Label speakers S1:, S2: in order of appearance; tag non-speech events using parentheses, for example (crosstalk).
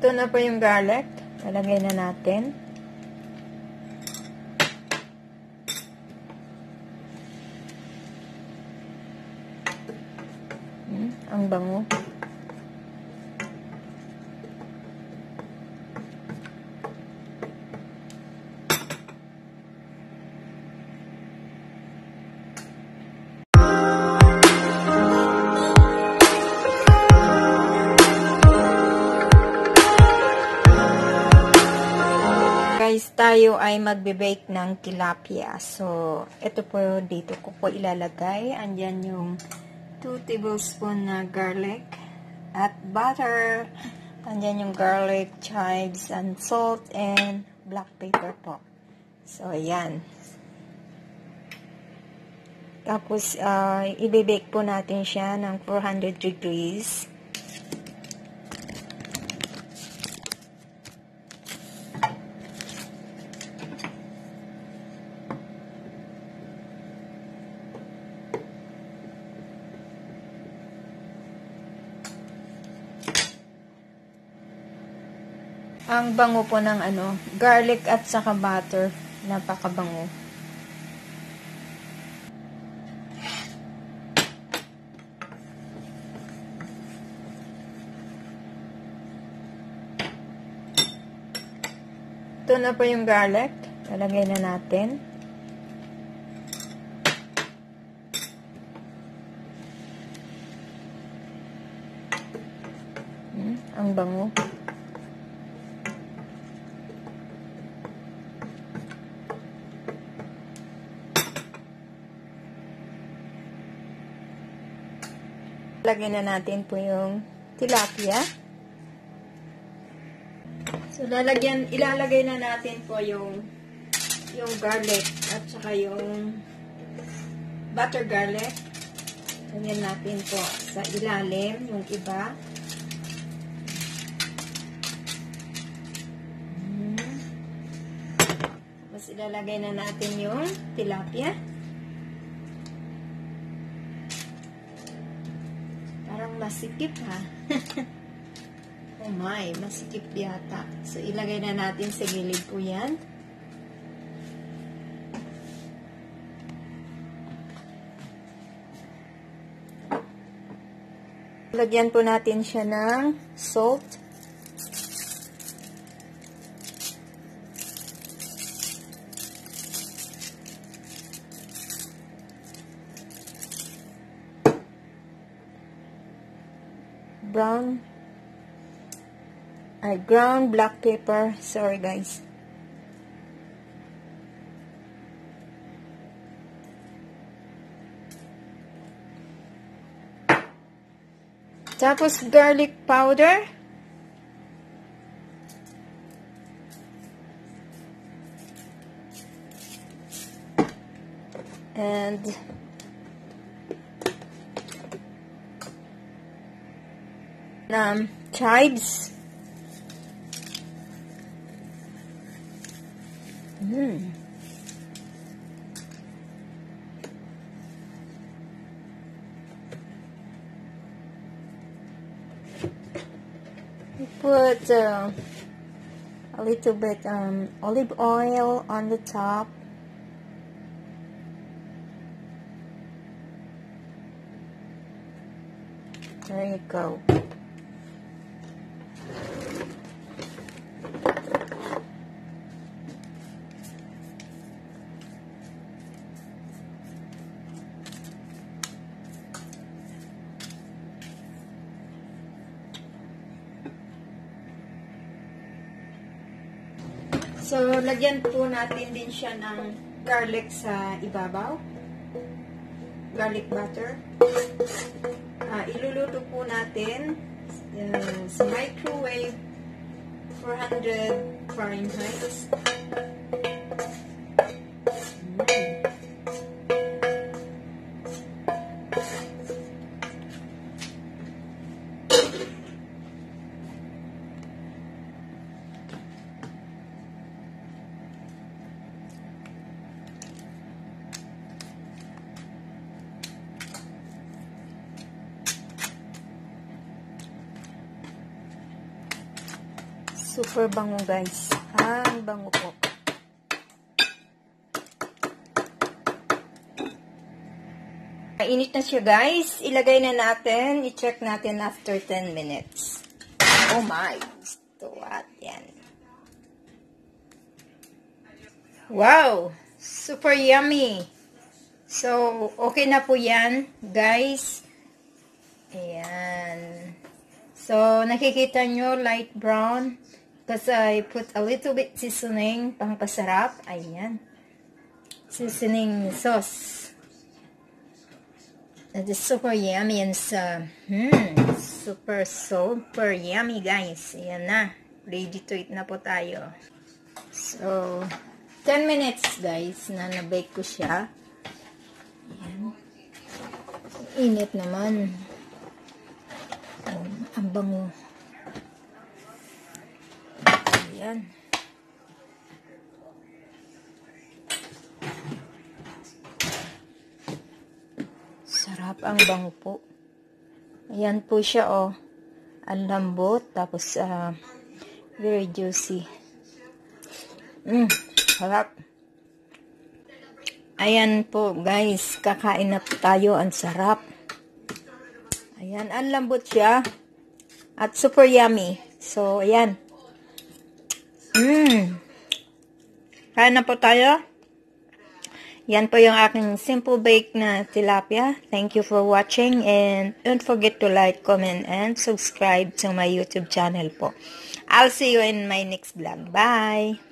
S1: Ito na po yung garlic. Lalagay na natin. Hmm, ang bango. Guys, tayo ay magbe-bake ng tilapia. So, ito po dito ko po ilalagay. Andyan yung 2 tablespoon na garlic at butter. Andyan yung garlic, chives, and salt, and black pepper po. So, ayan. Tapos, uh, i-bake po natin siya ng 400 degrees. Ang bango po ng ano, garlic at saka butter. Napakabango. Ito na po yung garlic. Lalagay na natin. Hmm, ang bango. Lagyan na natin po yung tilapia. So, lalagyan, ilalagay na natin po yung yung garlic at saka yung butter garlic. Lagyan natin po sa ilalim yung iba. Hmm. Tapos ilalagay na natin yung tilapia. Masikip ha. (laughs) oh my, masikip yata. So, ilagay na natin sa gilid po yan. Lagyan po natin siya ng salt. Brown. Ay ground black pepper sorry guys. Tapos garlic powder. And um, chives. Mm. Put uh, a little bit um, olive oil on the top. There you go. So, lagyan po natin din siya ng garlic sa ibabaw. Garlic butter. Uh, iluluto po natin uh, sa microwave 400 Fahrenheit. Super bango guys. Ang bango po. Mainit na siya guys. Ilagay na natin. I-check natin after 10 minutes. Oh my. Gusto at yan. Wow! Super yummy! So, okay na po yan, guys. Ayan. So, nakikita nyo, light brown. Because I put a little bit seasoning, pang pasarap. Ayan. Seasoning sauce. That is super yummy and sa, hmm, super, super yummy, guys. Ayan na. Ready to eat na po tayo. So, 10 minutes, guys, na na-bake ko siya. Ayan. Init naman. Ayan, ang bango. Ayan. Sarap ang bango po. Ayan po siya, oh. Ang lambot, tapos, uh, very juicy. Mmm, sarap. Ayan po, guys. Kakain na po tayo. Ang sarap. Ayan, ang lambot siya. At super yummy. So, ayan. Mmm. Kain na po tayo. Yan po yung aking simple bake na tilapia. Thank you for watching and don't forget to like, comment, and subscribe to my YouTube channel po. I'll see you in my next vlog. Bye!